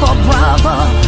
for Bravo.